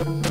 Thank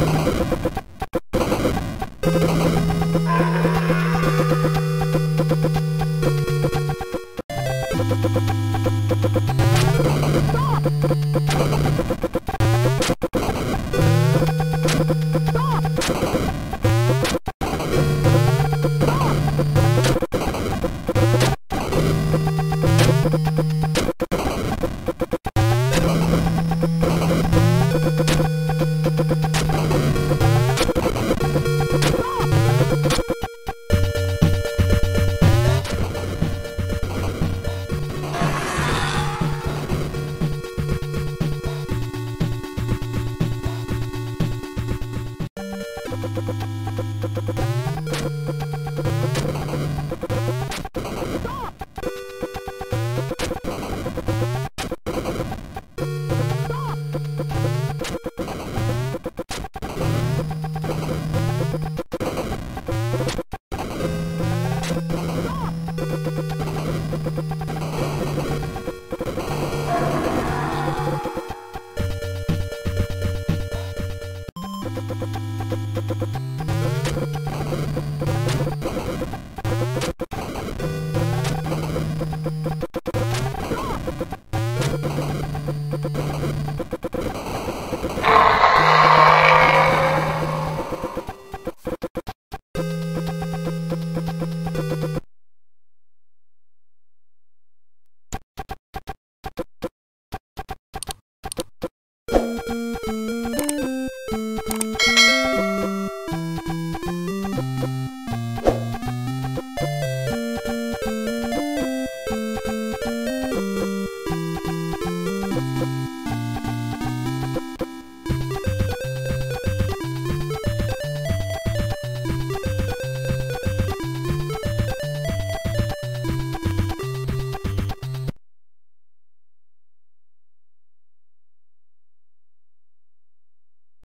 you Stop!